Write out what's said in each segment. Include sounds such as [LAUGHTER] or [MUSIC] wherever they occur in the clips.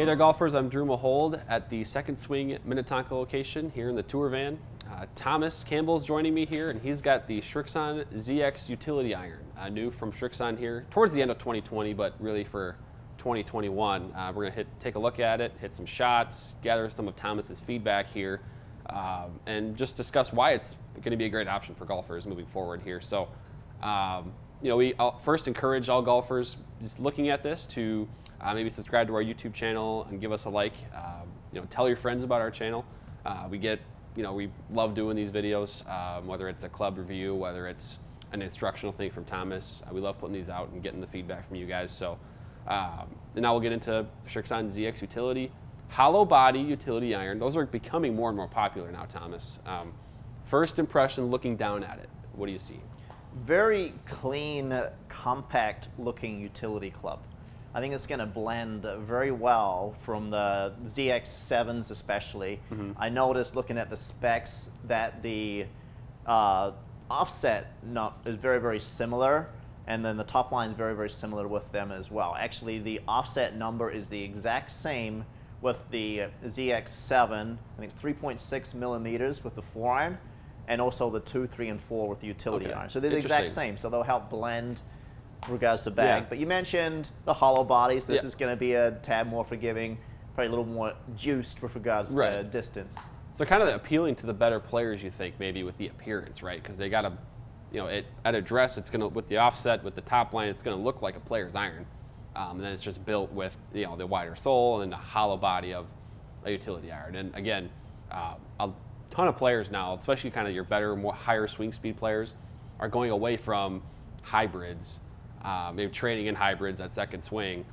Hey there, golfers. I'm Drew Mahowald at the Second Swing Minnetonka location here in the tour van. Uh, Thomas Campbell's joining me here, and he's got the Srixon ZX utility iron, uh, new from Srixon here towards the end of 2020, but really for 2021. Uh, we're going to hit, take a look at it, hit some shots, gather some of Thomas's feedback here, um, and just discuss why it's going to be a great option for golfers moving forward here. So, um, you know, we I'll first encourage all golfers just looking at this to uh, maybe subscribe to our YouTube channel and give us a like. Um, you know, tell your friends about our channel. Uh, we get, you know, we love doing these videos, um, whether it's a club review, whether it's an instructional thing from Thomas. Uh, we love putting these out and getting the feedback from you guys. So, um, and now we'll get into Srixon ZX Utility. Hollow body utility iron. Those are becoming more and more popular now, Thomas. Um, first impression looking down at it, what do you see? Very clean, compact looking utility club. I think it's going to blend very well from the ZX7s especially. Mm-hmm. I noticed looking at the specs that the uh, offset not, is very, very similar and then the top line is very, very similar with them as well. Actually, the offset number is the exact same with the ZX7. I think it's 3.6 millimeters with the 4 iron and also the 2, 3, and 4 with the utility okay. iron. So they're the exact same. So they'll help blend regards to bag. Yeah. But you mentioned the hollow bodies. This yeah. is going to be a tad more forgiving, probably a little more juiced with regards right. to distance. So kind of appealing to the better players, you think, maybe with the appearance, right? Because they got to, you know, it, at address, it's going to, with the offset, with the top line, it's going to look like a player's iron. Um, and then it's just built with, you know, the wider sole and the hollow body of a utility iron. And again, uh, a ton of players now, especially kind of your better, more higher swing speed players, are going away from hybrids uh, maybe trading in hybrids at second swing,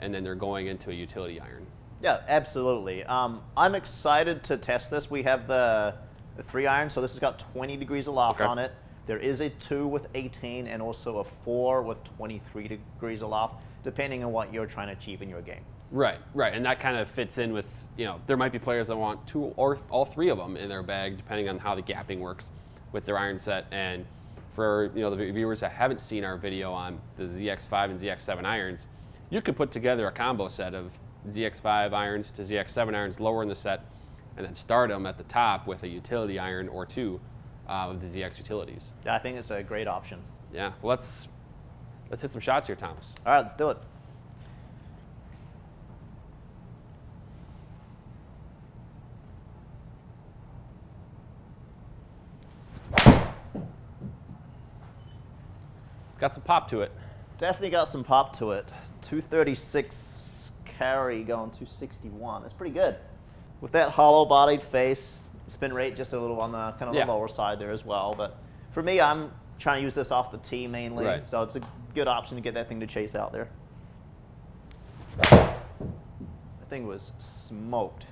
and then they're going into a utility iron. Yeah, absolutely. Um, I'm excited to test this. We have the, the, three iron, so this has got 20 degrees of loft okay. on it. There is a two with 18 and also a four with 23 degrees of loft, depending on what you're trying to achieve in your game. Right, right, and that kind of fits in with you know there might be players that want two or all three of them in their bag, depending on how the gapping works with their iron set and for you know the viewers that haven't seen our video on the ZX5 and ZX7 irons, you could put together a combo set of ZX5 irons to ZX7 irons lower in the set, and then start them at the top with a utility iron or two uh, of the ZX utilities. Yeah, I think it's a great option. Yeah, well, let's let's hit some shots here, Thomas. All right, let's do it. Got some pop to it. Definitely got some pop to it. 236 carry going 261. That's pretty good. With that hollow bodied face, spin rate just a little on the kind of yeah. the lower side there as well. But for me, I'm trying to use this off the tee mainly. Right. So it's a good option to get that thing to chase out there. That thing was smoked.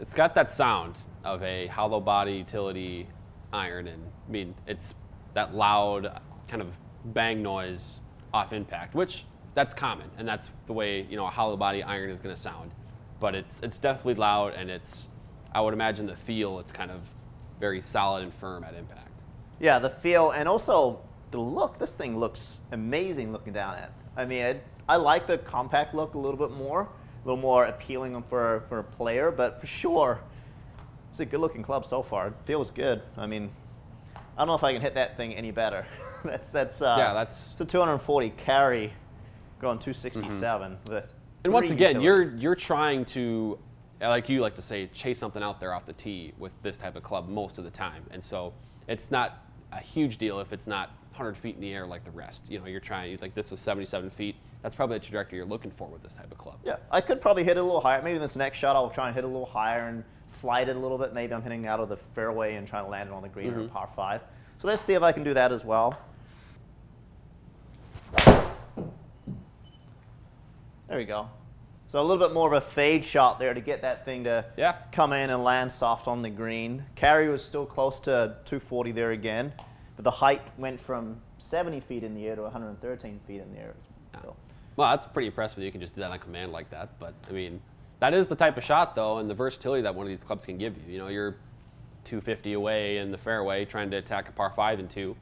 It's got that sound of a hollow body utility iron and I mean it's that loud kind of bang noise off impact, which that's common and that's the way you know a hollow body iron is going to sound. But it's it's definitely loud and it's I would imagine the feel it's kind of very solid and firm at impact. Yeah, the feel and also the look. This thing looks amazing looking down at. I mean, it, I like the compact look a little bit more, a little more appealing for for a player, but for sure, it's a good looking club so far. It feels good. I mean, I don't know if I can hit that thing any better. [LAUGHS] that's that's uh, yeah, that's it's a 240 carry, going 267 mm-hmm. with. And once again, utility. you're you're trying to, like you like to say, chase something out there off the tee with this type of club most of the time, and so it's not a huge deal if it's not 100 feet in the air like the rest. You know, you're trying like this was 77 feet. That's probably the trajectory you're looking for with this type of club. Yeah, I could probably hit it a little higher. Maybe this next shot I'll try and hit a little higher and flight it a little bit. Maybe I'm hitting out of the fairway and trying to land it on the green mm-hmm. or par five. So let's see if I can do that as well. There we go. So a little bit more of a fade shot there to get that thing to yeah. come in and land soft on the green. Carry was still close to 240 there again, but the height went from 70 feet in the air to 113 feet in the air. So. Well, that's pretty impressive. You can just do that on command like that. But I mean, that is the type of shot, though, and the versatility that one of these clubs can give you. You know, you're 250 away in the fairway trying to attack a par five and two,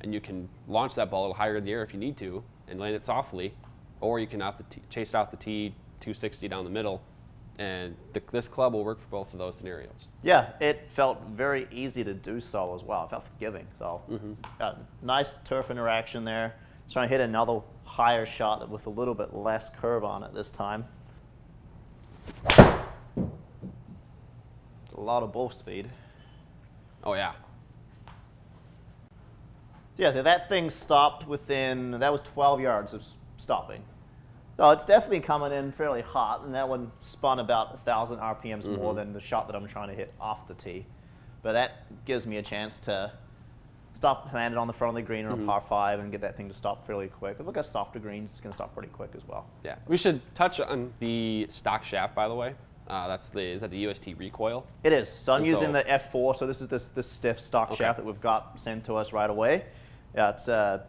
and you can launch that ball a little higher in the air if you need to and land it softly. or you can off the tee, chase it off the tee 260 down the middle, and the, this club will work for both of those scenarios. Yeah, it felt very easy to do so as well. It felt forgiving. So, mm-hmm. got nice turf interaction there. Trying to hit another higher shot with a little bit less curve on it this time. A lot of ball speed. Oh yeah, Yeah, that thing stopped within, that was 12 yards of stopping. No, it's definitely coming in fairly hot, and that one spun about 1,000 RPMs more mm-hmm. than the shot that I'm trying to hit off the tee. But that gives me a chance to stop, land it on the front of the green on a mm-hmm. par 5 and get that thing to stop fairly quick. If we got softer greens, it's going to stop pretty quick as well. yeah. We should touch on the stock shaft, by the way. Uh, that's the is that the UST recoil? It is. So I'm And using so- the F4. So this is this this stiff stock Okay. shaft that we've got sent to us right away. Yeah, it's a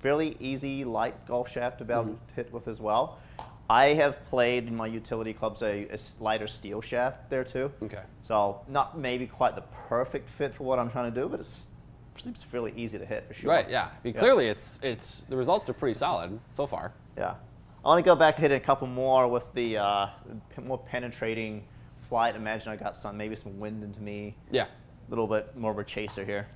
fairly easy light golf shaft to be able Mm-hmm. to hit with as well. I have played in my utility clubs a lighter steel shaft there too. Okay. So not maybe quite the perfect fit for what I'm trying to do, but it's seems fairly easy to hit for sure. Right. Yeah. I mean, Yeah. Clearly, it's it's the results are pretty solid so far. Yeah. I want to go back to hitting a couple more with the uh, more penetrating flight. Imagine I got some maybe some wind into me. Yeah. A little bit more of a chaser here.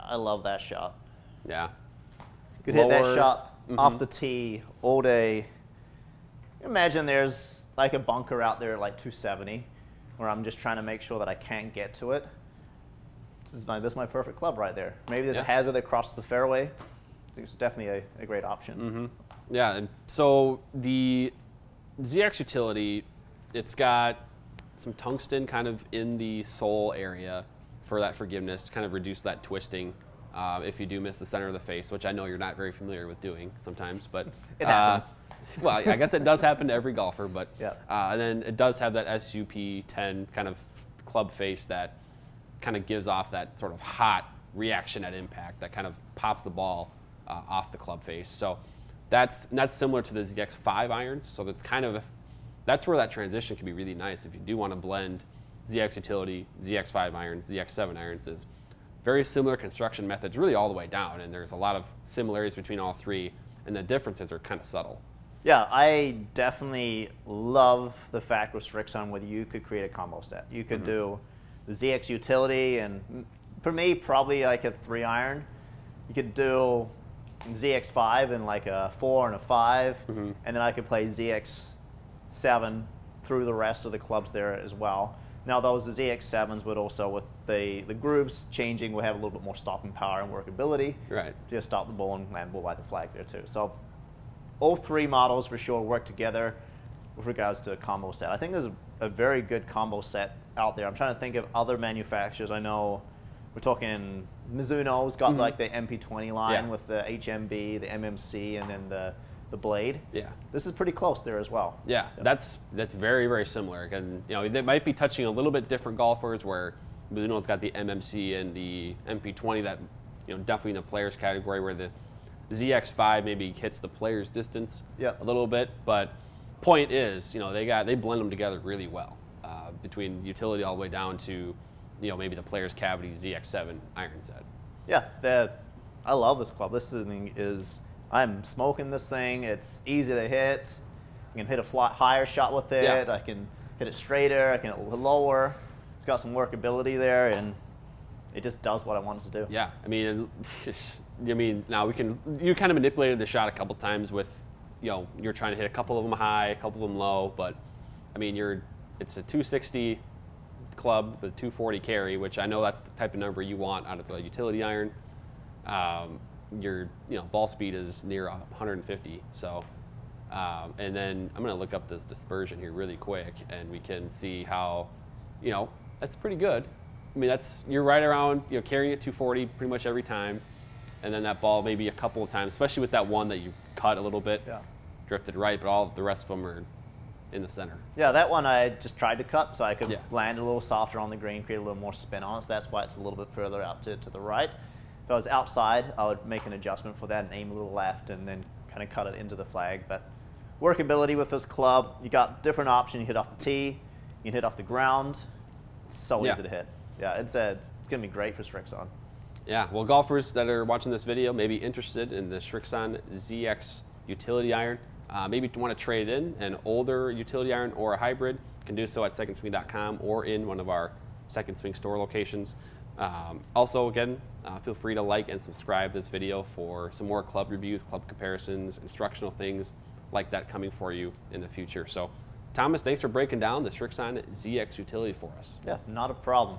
I love that shot. Yeah. Could hit that Lower- shot Mhm. off the tee all day. Imagine there's like a bunker out there at like 270, where I'm just trying to make sure that I can't get to it. This is my this is my perfect club right there. Maybe there's Yeah. a hazard that crosses the fairway. I think it's definitely a, a great option. Mm-hmm. Yeah, and so the ZX utility, it's got some tungsten kind of in the sole area for that forgiveness, to kind of reduce that twisting uh, if you do miss the center of the face, which I know you're not very familiar with doing sometimes, but [LAUGHS] It uh, happens. [LAUGHS] well, I guess it does happen to every golfer, but Yeah. uh, and then it does have that SUP 10 kind of club face that kind of gives off that sort of hot reaction at impact that kind of pops the ball uh, off the club face. So that's that's similar to the ZX5 irons. So that's kind of that's where that transition can be really nice if you do want to blend ZX utility, ZX5 irons, ZX7 irons is very similar construction methods really all the way down and there's a lot of similarities between all three and the differences are kind of subtle. Yeah, I definitely love the fact with Srixon whether you could create a combo set. You could do the ZX utility, and for me, probably like a three iron. You could do ZX5 and like a four and a 5 mm-hmm. and then I could play ZX7 through the rest of the clubs there as well. Now, those the ZX7s would also, with the, the grooves changing, will have a little bit more stopping power and workability Right. just stop the ball and land ball by the flag there too. So all three models for sure work together with regards to a combo set. I think there's a, a very good combo set out there. I'm trying to think of other manufacturers. I know we're talking Mizuno's got mm-hmm. like the MP20 line Yeah. with the HMB, the MMC, and then the the blade. Yeah. This is pretty close there as well. Yeah, that's that's very very similar. And you know, they might be touching a little bit different golfers where Mizuno's got the MMC and the MP20 that you know definitely in the players category where the ZX5 maybe hits the players distance Yep. a little bit, but point is, you know, they got they blend them together really well between utility all the way down to you know maybe the players cavity ZX7 iron set. Yeah, the, I love this club. This thing is, I'm smoking this thing. It's easy to hit. I can hit a flat, higher shot with it. Yeah. I can hit it straighter. I can hit it lower. It's got some workability there, and it just does what I want it to do. Yeah, I mean, just, I mean, now we can. You kind of manipulated the shot a couple times with, you know, you're trying to hit a couple of them high, a couple of them low, but I mean, you're. It's a 260 club with 240 carry, which I know that's the type of number you want out of the utility iron. Um, your, you know, ball speed is near 150, so. Um, and then I'm going to look up this dispersion here really quick, and we can see how, you know, that's pretty good. I mean, that's you're right around, you know, carrying it 240 pretty much every time, and then that ball maybe a couple of times, especially with that one that you cut a little bit, Yeah. drifted right, but all of the rest of them are in the center. Yeah, that one I just tried to cut so I could Yeah. land a little softer on the green, create a little more spin on it. So that's why it's a little bit further out to, to the right. If I was outside, I would make an adjustment for that and aim a little left and then kind of cut it into the flag. But workability with this club, you got different options. You hit off the tee, you can hit off the ground. It's so Yeah. easy to hit. Yeah, it's a it's going to be great for Srixon. Yeah, well, golfers that are watching this video may be interested in the Srixon ZX utility iron. Uh, maybe want to trade in an older utility iron or a hybrid, can do so at secondswing.com or in one of our Second Swing store locations. Um, also, again, uh, feel free to like and subscribe this video for some more club reviews, club comparisons, instructional things like that coming for you in the future. So, Thomas, thanks for breaking down the Srixon ZX utility for us. Yeah, not a problem.